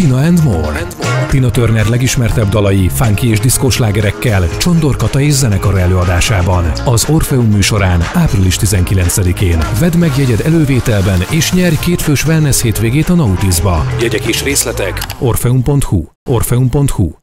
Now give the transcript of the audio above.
Tina and More. Tina Turner legismertebb dalai, funky és diszkós lágerekkel Csondor Kata és zenekar előadásában. Az Orfeum műsorán április 19-én. Vedd meg jegyed elővételben és nyerj kétfős wellness hétvégét a Nautisba. Jegyek és részletek orfeum.hu orfeum.hu